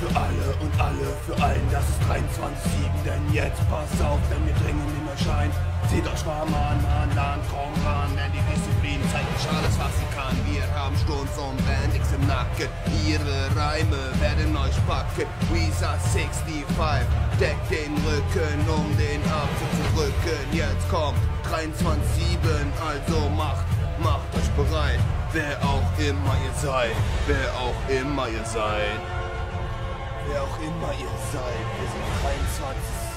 für allen, das ist 23-7, denn jetzt passt auf, denn wir dringen in Erschein. Seht euch warm an, an Land, komm ran, denn die Disziplin zeigt euch alles, was sie kann. Wir haben Sturz und Bandix im Nacken, ihre Reime werden euch packen. Weezer 65, deckt den Rücken, um den Abzug zu drücken. Jetzt kommt 23-7, also macht, macht euch bereit. Wer auch immer ihr seid, wer auch immer ihr seid. Immer ihr seid, wir sind 23-7.